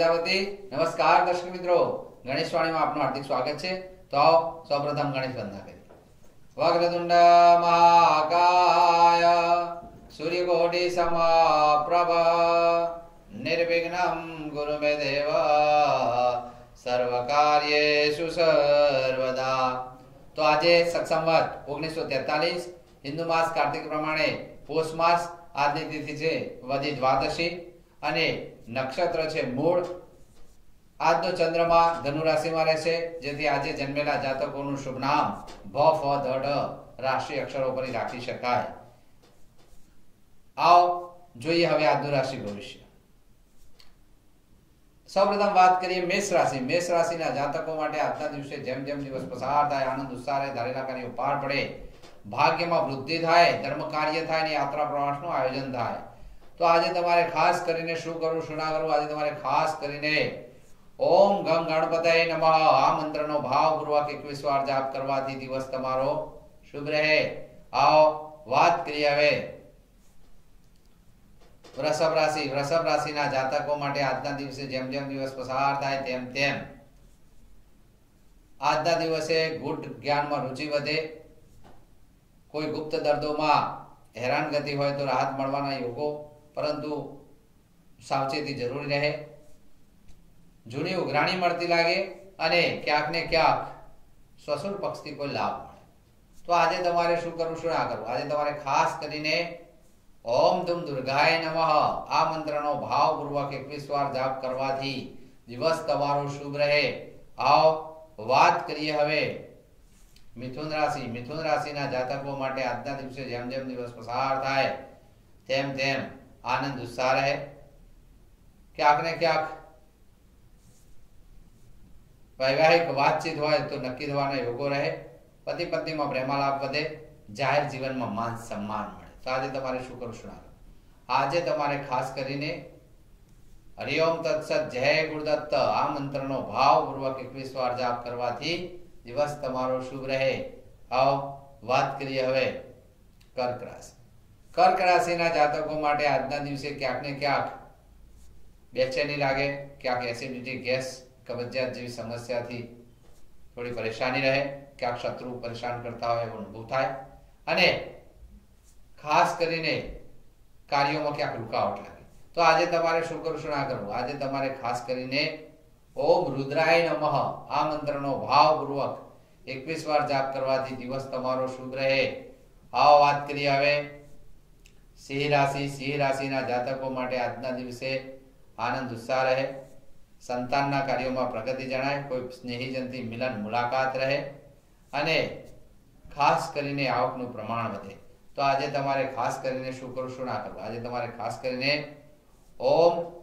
પ્રજાપતિ, નમસ્કાર દર્શક મિત્રો. ગણેશ વાણીમાં આપનું હાર્દિક સ્વાગત છે. તો આવો સૌપ્રથમ ગણેશ વંદના કરીએ. વક્રતુંડ મહાકાય, સૂર્યકોટિ સમપ્રભ, નિર્વિઘ્નમ ગુરુ મે દેવ સર્વ કાર્યેષુ સર્વદા. તો આજે સત્સંવત ઓગણીસો તેતાલીસ હિન્દુ માસ કાર્તિક પ્રમાણે પોષ માસ આજની તિથિ છે. વધી દ્વાદશી. અને નક્ષત્ર છે મૂળ. આજનો ચંદ્રમા ધનુ રાશિમાં રહેશે, જેથી આજે જન્મેલા જાતકોનું શુભ નામ ભ, ફ, ધ ઢ રાશિ અક્ષરો પર રાખી શકાય. આવો, જોઈએ હવે આજનું રાશિ ભવિષ્ય. સૌપ્રથમ વાત કરીએ મેષ રાશિ. મેષ રાશિના જાતકો માટે આજના દિવસે જેમ જેમ દિવસ પસાર થાય, આનંદ ઉત્સાહ ધારેલા કાર્યો પાર પડે, ભાગ્યમાં વૃદ્ધિ થાય ધર્મ કાર્ય થાય અને યાત્રા પ્રવાસનું આયોજન થાય. તો આજે તમારે ખાસ કરીને શું કરવું, શું ના કરવું? આજે તમારે ખાસ કરીને ઓમ ગમ ગણપતય નમઃ. આ મંત્રનો ભાવપૂર્વક એકવીસ વાર જાપ કરવાથી દિવસ તમારો શુભ રહે. આવો, વાત કરીએ હવે. વૃષભ રાશિ. વૃષભ રાશિના જાતકો માટે આજના દિવસે જેમ જેમ દિવસ પસાર થાય તેમ તેમ આજના દિવસે ગુડ જ્ઞાનમાં રુચિ વધે. કોઈ ગુપ્ત દર્દોમાં હેરાનગતિ હોય તો રાહત મળવાના યોગો પરંતુ સાવચેતી જરૂરી રહે. જૂની ઉઘરાણી મળતી લાગે અને ક્યાંક ને ક્યાંક સસુર પક્ષથી કોઈ લાભ મળે. તો આજે તમારે શું કરવું, શું ના કરવું? આજે તમારે ખાસ કરીને ઓમ તુમ દુર્ગાય નમઃ. આ મંત્રનો ભાવપૂર્વક એકવીસ વાર જાપ કરવાથી દિવસ તમારો શુભ રહે. આવ, વાત કરીએ હવે મિથુન રાશિ. મિથુન રાશિના જાતકો માટે આજના દિવસે જેમ જેમ દિવસ પસાર થાય, તેમ તેમ આનંદ ઉત્સાહ રહે ક્યાંક ને ક્યાંક વૈવાહિક વાતચીત હોય તો નક્કી થવાના યોગો રહે પતિ પત્નીમાં પ્રેમાલાપ વધે જાહેર જીવનમાં માન સન્માન મળે તો આજે તમારે શું કરવું શું આજે તમારે ખાસ કરીને હરિઓમ તત્સત જય ગુરુદત્ત આ મંત્રનો ભાવપૂર્વક એકવીસ વાર જાપ કરવાથી દિવસ તમારો શુભ રહે આવો વાત કરીએ હવે કર્ક રાશિ કર્ક રાશિના જાતકો માટે આજના દિવસે ક્યાંક ને ક્યાંક બેચેની લાગે, ક્યાંક એસિડિટી ગેસ કબજિયાત જેવી સમસ્યાથી થોડી પરેશાની રહે, ક્યાંક શત્રુ પરેશાન કરતા હોય એવો અનુભવ થાય. અને ખાસ કરીને કાર્યોમાં ક્યાંક રૂકાવટ લાગે. તો આજે તમારે શું કરવું, શું ના કરવું? આજે તમારે ખાસ કરીને ઓમ રુદ્રાય નમઃ, આ મંત્રનો ભાવપૂર્વક એકવીસ વાર જાપ કરવાથી દિવસ તમારો શુભ રહે. આવો વાત કરીએ હવે સિંહ રાશિ, સિંહ રાશિના જાતકો માટે આજના દિવસે આનંદ, ઉત્સાહ રહે. સંતાનના કાર્યોમાં પ્રગતિ જણાય. કોઈ સ્નેહીજનથી મિલન, મુલાકાત રહે. અને ખાસ કરીને આવકનું પ્રમાણ વધે. તો આજે તમારે ખાસ કરીને શું કરવું, શું ના કરવું? આજે તમારે ખાસ કરીને ઓમ,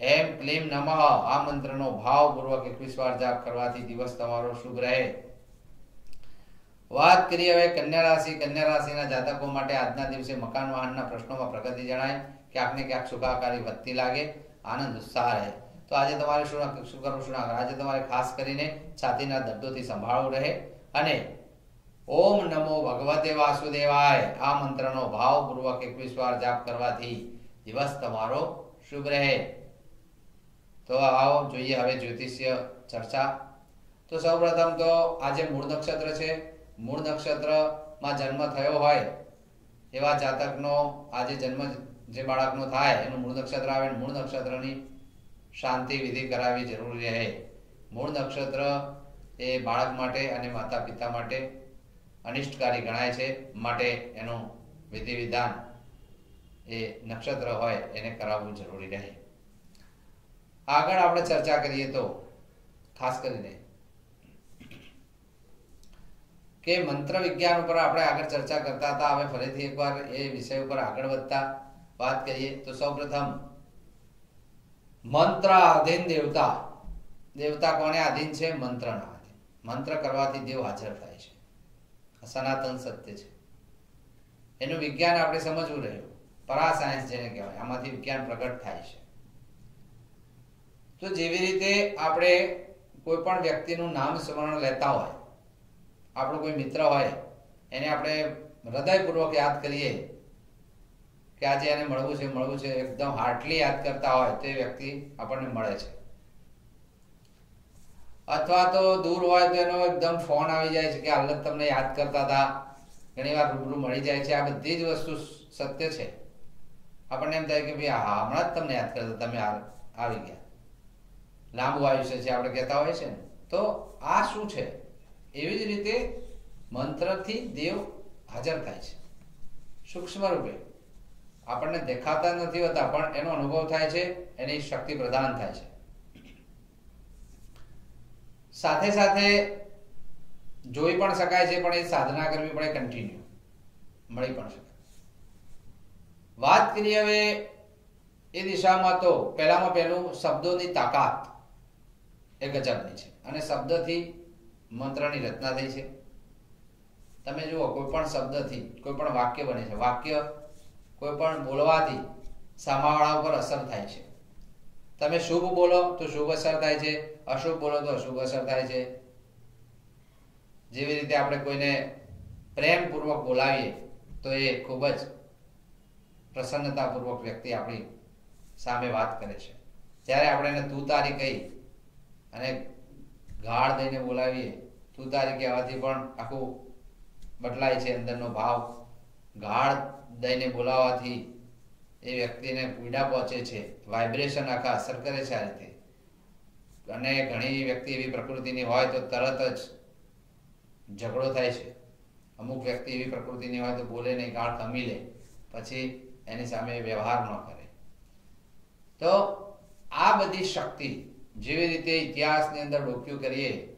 એમ, ક્લીમ નમઃ આ મંત્રનો ભાવપૂર્વક એકવીસ વાર જાપ કરવાથી દિવસ તમારો શુભ રહે. વાત કરીએ હવે કન્યા રાશિ, કન્યા રાશિના જાતકો માટે આજના દિવસે મકાન વાહનના પ્રશ્નોમાં પ્રગતિ જણાય. ક્યાંકને ક્યાંક સુખાકારી વધતી લાગે, આનંદ, ઉત્સાહ રહે. તો આજે તમારે શું શું કરવું, શું આજે તમારે ખાસ કરીને છાતીના દર્દોથી સંભાળવું રહે અને ઓમ નમો ભગવતે વાસુદેવાય. આ મંત્રનો ભાવપૂર્વક એકવીસ વાર જાપ કરવાથી દિવસ તમારો શુભ રહે. તો આવો જોઈએ હવે જ્યોતિષ્ય ચર્ચા. તો સૌપ્રથમ તો આજે મૂળ નક્ષત્ર છે. મૂળ નક્ષત્રમાં જન્મ થયો હોય એવા જાતકનો આજે જન્મ જે બાળકનો થાય એનું મૂળ નક્ષત્ર આવે મૂળ નક્ષત્રની શાંતિ વિધિ કરાવવી જરૂરી રહે. મૂળ નક્ષત્ર એ બાળક માટે અને માતા પિતા માટે અનિષ્ટકારી ગણાય છે, માટે એનું વિધિ વિધાન એ નક્ષત્ર હોય એને કરાવવું જરૂરી રહે. આગળ આપણે ચર્ચા કરીએ તો ખાસ કરીને કે મંત્ર વિજ્ઞાન ઉપર આપણે આગળ ચર્ચા કરતા હતા, હવે ફરીથી એકવાર એ વિષય ઉપર આગળ વધતા વાત કરીએ તો સૌપ્રથમ, મંત્ર આધીન દેવતા. દેવતા કોને આધીન છે? મંત્રના આધીન. મંત્ર કરવાથી દેવ હાજર થાય છે. સનાતન સત્ય છે. એનું વિજ્ઞાન આપણે સમજવું રહ્યું. પરા સાયન્સ જેને કહેવાય, આમાંથી વિજ્ઞાન પ્રગટ થાય છે. તો જેવી રીતે આપણે કોઈ પણ વ્યક્તિનું નામ સ્મરણ લેતા હોય આપણો કોઈ મિત્ર હોય, એને આપણે હૃદયપૂર્વક યાદ કરીએ કે આજે એને મળવું છે મળવું છે, એકદમ હાર્ટલી યાદ કરતા હોય તે વ્યક્તિ આપણને મળે છે. અથવા તો દૂર હોય તો એનો એકદમ ફોન આવી જાય છે કે હાલત તમને યાદ કરતા હતા. ઘણી વાર રૂબરૂ મળી જાય છે. આ બધી જ વસ્તુ સત્ય છે. આપણને એમ થાય કે ભાઈ હા, હમણાં જ તમને યાદ કરતા તમે આવી ગયા. લાંબુ આયુષ્ય છે, આપણે કહેતા હોય છે ને. તો આ શું છે? એવી જ રીતે મંત્રથી દેવ હાજર થાય છે. સૂક્ષ્મ રૂપે આપણને દેખાતા નથી હોતા, પણ એનો અનુભવ થાય છે, એની શક્તિ પ્રદાન થાય છે. સાથે સાથે જોઈ પણ શકાય છે, પણ એ સાધના કરવી પડે કન્ટિન્યુ મળી પણ શકાય. વાત કરીએ હવે એ દિશામાં તો પહેલામાં પહેલું શબ્દોની તાકાત એ ગજબની છે. અને શબ્દથી મંત્રની રચના થઈ છે. તમે જુઓ, કોઈ પણ શબ્દથી, કોઈ પણ વાક્ય બને છે. વાક્ય કોઈ પણ બોલવાથી સામાવાળા ઉપર અસર થાય છે. તમે શુભ બોલો તો શુભ અસર થાય છે. અશુભ બોલો તો અશુભ અસર થાય છે. જેવી રીતે આપણે કોઈને પ્રેમપૂર્વક બોલાવીએ, તો એ ખૂબ જ પ્રસન્નતાપૂર્વક વ્યક્તિ આપણી સામે વાત કરે છે. જ્યારે આપણે એને તું તારી કહી અને ગાળ દઈને બોલાવીએ તું તારી કહેવાથી પણ આખું બદલાય છે અંદરનો ભાવ. ગાળ દઈને બોલાવવાથી એ વ્યક્તિને પીડા પહોંચે છે. વાઇબ્રેશન આખા અસર કરે છે આ રીતે. અને ઘણી વ્યક્તિ એવી પ્રકૃતિની હોય તો તરત જ ઝઘડો થાય છે. અમુક વ્યક્તિ એવી પ્રકૃતિની હોય તો બોલે નહીં ગાળ ખમી લે. પછી એની સામે વ્યવહાર ન કરે. તો આ બધી શક્તિ જેવી રીતે ઇતિહાસની અંદર ડોક્યુ કરીએ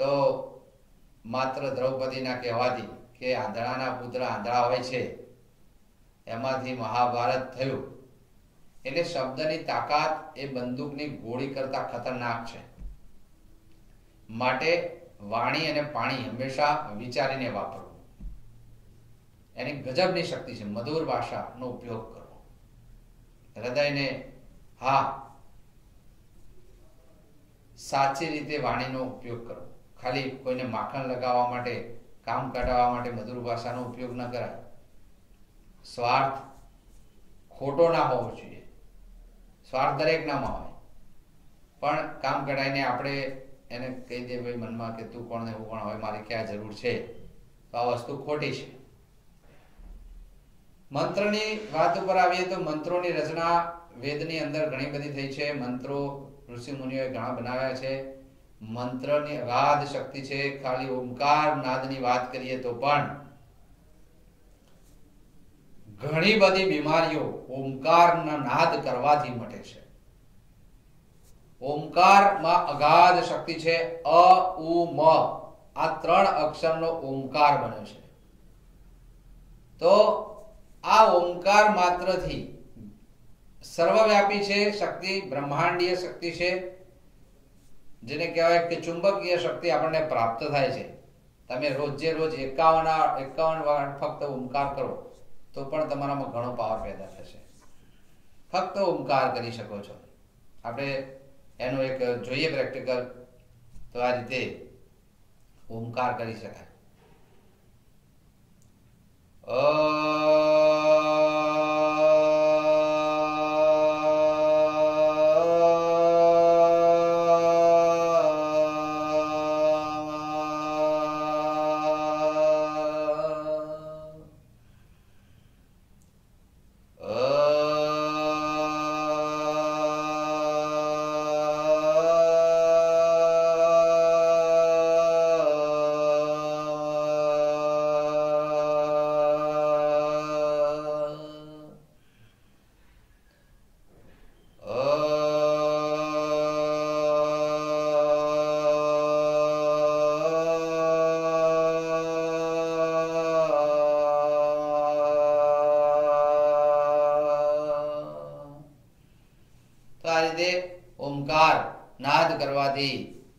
તો માત્ર દ્રૌપદીના કહેવાથી કે આંધળાના પુત્ર આંધળા હોય છે. એમાંથી મહાભારત થયું. એટલે શબ્દની તાકાત એ બંદૂકની ગોળી કરતા ખતરનાક છે. માટે વાણી અને પાણી હંમેશા વિચારીને વાપરવું એની ગજબની શક્તિ છે. મધુર ભાષાનો ઉપયોગ કરવો હૃદયને હા સાચી રીતે વાણીનો ઉપયોગ કરવો ખાલી કોઈને માખણ લગાવવા માટે, કામ કઢાવવા માટે મધુર ભાષાનો ઉપયોગ ન કરાય. સ્વાર્થ ખોટો ના હોવો જોઈએ. સ્વાર્થ દરેક નામાં હોય. પણ કામ કઢાઈને આપણે એને કહી દે, ભાઈ, મનમાં કે તું કોણ એવું કોણ હોય મારી ક્યાં જરૂર છે? તો આ વસ્તુ ખોટી છે. મંત્રની વાત ઉપર આવીએ તો મંત્રોની રચના વેદની અંદર ઘણી બધી થઈ છે. મંત્રો ઋષિ મુનિઓએ ઘણા બનાવ્યા છે. મંત્રની અગાધ શક્તિ છે, ખાલી ઓમકાર નાદની વાત કરીએ તો પણ ઘણી બધી બીમારીઓ ઓમકારના નાદ કરવાથી મટે છે. ઓમકારમાં અગાધ શક્તિ છે અ ઉ મ આ ત્રણ અક્ષરનો ઓમકાર બન્યો છે. તો આ ઓમકાર માત્રથી સર્વવ્યાપી છે, શક્તિ બ્રહ્માંડીય શક્તિ છે જેને કહેવાય કે ચુંબકીય શક્તિ આપણને પ્રાપ્ત થાય છે. તમે રોજે રોજ એકાવન એકાવન વાર ફક્ત ઓમકાર કરો, તો પણ તમારામાં ઘણો પાવર પેદા થશે. ફક્ત ઓમકાર કરી શકો છો. આપણે એનો એક જોઈએ પ્રેક્ટિકલ, તો આ રીતે ઓમકાર કરી શકાય.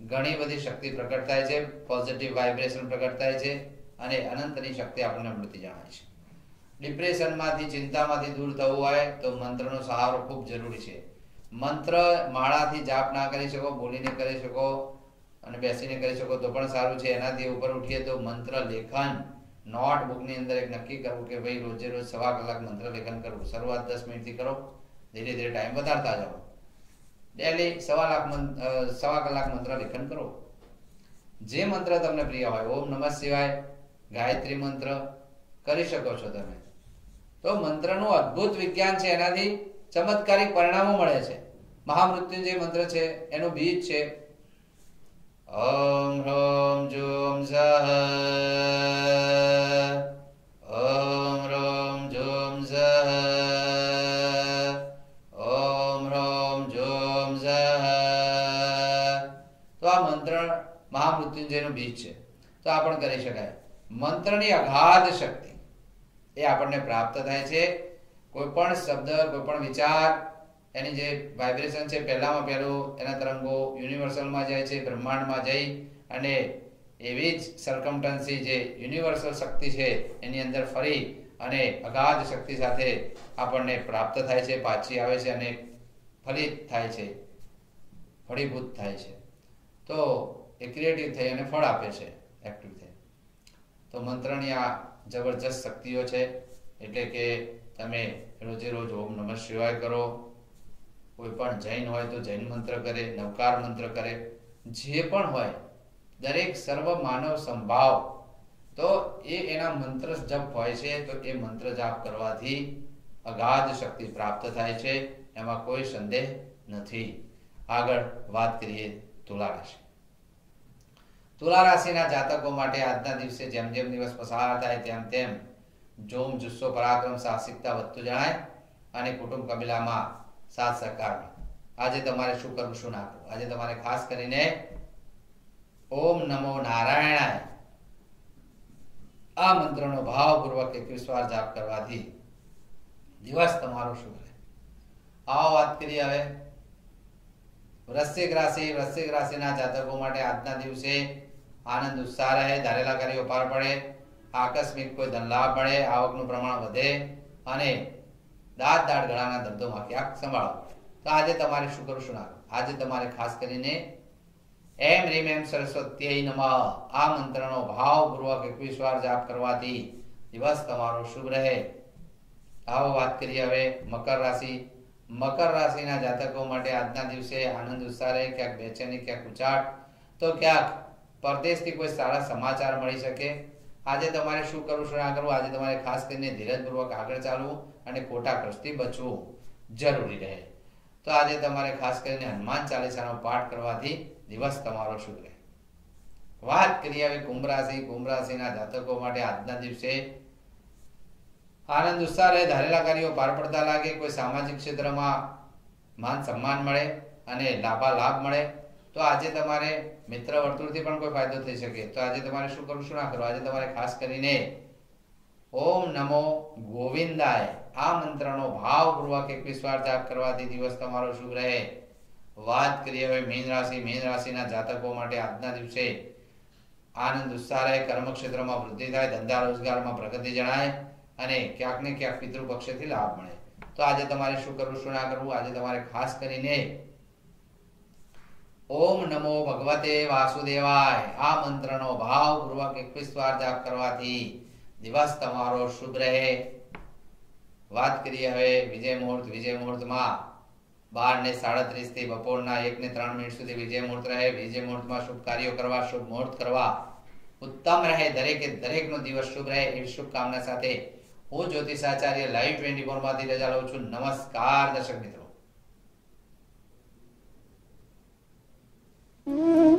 ઘણી બધી શક્તિ પ્રગટ થાય છે પોઝિટિવ વાઇબ્રેશન પ્રગટ થાય છે અને અનંતની શક્તિ આપણને મળતી જણાય છે. ડિપ્રેશનમાંથી ચિંતામાંથી દૂર થવું હોય તો મંત્રનો સહારો ખૂબ જરૂરી છે. મંત્ર માળાથી જાપ ના કરી શકો, બોલીને કરી શકો અને બેસીને કરી શકો તો પણ સારું છે. એનાથી ઉપર ઉઠીએ તો મંત્ર લેખન નોટબુકની અંદર એક નક્કી કરવું કે ભાઈ રોજે રોજ સવા કલાક મંત્ર લેખન કરવું. શરૂઆત દસ મિનિટથી કરો, ધીરે ધીરે ટાઈમ વધારતા જાઓ. ડેલી સવા લાખ સવા કલાક મંત્ર લેખન કરો. જે મંત્ર તમને પ્રિય હોય, ઓમ નમઃ શિવાય, ગાયત્રી મંત્ર, કરી શકો છો તમે. તો મંત્રનું અદ્ભુત વિજ્ઞાન છે, એનાથી ચમત્કારિક પરિણામો મળે છે. મહામૃત્યુંજય મંત્ર છે, એનું બીજ છે. ઓમ, હ્રોમ, જોમ ઝ મહામૃત્યુંજયનું બીજ છે. તો આ પણ કરી શકાય. મંત્રની અગાધ શક્તિ એ આપણને પ્રાપ્ત થાય છે. કોઈ પણ શબ્દ કોઈ પણ વિચાર, એની જે વાઇબ્રેશન છે, પહેલામાં પહેલું એના તરંગો યુનિવર્સલમાં જાય છે, બ્રહ્માંડમાં જઈ અને એવી જ સરકમટન્સી જે યુનિવર્સલ શક્તિ છે, એની અંદર ફરી અને અગાધ શક્તિ સાથે આપણને પ્રાપ્ત થાય છે, પાછી આવે છે અને ફલિત થાય છે, ફળીભૂત થાય છે. તો એ ક્રિએટિવ થઈ અને ફળ આપે છે એક્ટિવ થઈ. તો મંત્રની આ જબરજસ્ત શક્તિઓ છે, એટલે કે તમે રોજે રોજ ઓમ નમઃ શિવાય કરો, કોઈ પણ જૈન હોય તો જૈન મંત્ર કરે, નવકાર મંત્ર કરે, જે પણ હોય, દરેક સર્વ માનવ સંભાવ, તો એ એના મંત્ર જપ હોય છે, તો એ મંત્ર જાપ કરવાથી અગાધ શક્તિ પ્રાપ્ત થાય છે, એમાં કોઈ સંદેહ નથી. આગળ વાત કરીએ તુલા રાશિ તુલા રાશિના જાતકો માટે આજના દિવસે જેમ જેમ દિવસ પસાર થાય તેમ તેમ જોમ, જુસ્સો, પરાક્રમ, સાહસિકતા વધતું જણાય અને કુટુંબ કબીલામાં સાથ સહકાર આજે તમારે શું કરવું, શું ના કરવું? આજે તમારે ખાસ કરીને ઓમ નમો નારાયણાય. આ મંત્રનો ભાવપૂર્વક એકવીસ વાર જાપ કરવાથી દિવસ તમારો શું રહે. આવો વાત કરીએ હવે. વૃશ્ચિક રાશિ, વૃશ્ચિક રાશિના જાતકો માટે આજના દિવસે આનંદ ઉત્સાહ રહે, ધારેલા કાર્યો પાર પડે, આકસ્મિક કોઈ ધન લાભ મળે, આવકનું પ્રમાણ વધે અને દાંત દાઢ ગળાના દર્દોમાં ક્યાંક સંભાળો. તો આજે તમારે શું કરવું શું ના આજે તમારે ખાસ કરીને એમ રીમ એમ સરસ્વતી નમઃ. આ મંત્રનો ભાવપૂર્વક એકવીસ વાર જાપ કરવાથી દિવસ તમારો શુભ રહે. આવો વાત કરીએ હવે મકર રાશિ. મકર રાશિના જાતકો માટે આજના દિવસે આનંદ ઉત્સાહ રહે, ક્યાંક બેચેની, ક્યાંક ઉચાટ. તો ક્યાંક પરદેશથી કોઈ સારા સમાચાર મળી શકે. આજે તમારે શું કરવું, શું ના કરવું? આજે તમારે ખાસ કરીને ધીરજપૂર્વક આગળ ચાલવું અને ખોટા ખર્ચથી બચવું જરૂરી રહે. તો આજે તમારે ખાસ કરીને હનુમાન ચાલીસાનો પાઠ કરવાથી દિવસ તમારો શુભ રહે. વાત કરીએ હવે કુંભ રાશિ. કુંભ રાશિના જાતકો માટે આજના દિવસે આનંદ, ઉત્સાહ રહે. ધારેલા કાર્યો પાર પડતા લાગે. કોઈ સામાજિક ક્ષેત્રમાં માન સન્માન મળે અને લાભા લાભ મળે. તો આજે તમારે મિત્ર વર્તુળથી પણ કોઈ ફાયદો થઈ શકે. તો આજે તમારે શું કરવું, શું ના કરવું? આજે તમારે ખાસ કરીને ઓમ નમો ગોવિંદાય. આ મંત્રનો ભાવપૂર્વક એકવીસ વાર જાપ કરવાથી દિવસ તમારો શુભ રહે. વાત કરીએ હવે મીન રાશિ. મીન રાશિના જાતકો માટે આજના દિવસે આનંદ, ઉત્સાહ રહે કર્મ ક્ષેત્રમાં વૃદ્ધિ થાય, ધંધા, રોજગારમાં પ્રગતિ જણાય અને ક્યાંક ને ક્યાંક પિતૃ પક્ષેથી લાભ મળે. તો આજે તમારે શું કરવું, શું ના કરવું? આજે તમારે ખાસ કરીને ઓમ નમો ભગવતે વાસુદેવાય. આ મંત્રનો ભાવપૂર્વક એકવીસ વાર જાપ કરવાથી દિવસ તમારો શુભ રહે. વાત કરીએ હવે વિજય મુહૂર્ત, વિજય મુહૂર્તમાં બાર ને સાડત્રીસથી બપોરના એક ને ત્રણ મિનિટ સુધી વિજય મુહૂર્ત રહે. વિજય મુહૂર્તમાં શુભ કાર્યો કરવા, શુભ મુહૂર્ત કરવા. ઉત્તમ રહે, દરેકે, દરેકનો દિવસ શુભ રહે એવી શુભકામના સાથે હું જ્યોતિષાચાર્ય લાઈવ ટ્વેન્ટી ફોરમાંથી રજા લઉં છું. નમસ્કાર દર્શક મિત્રો. Mm-hmm.